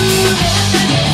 Yeah.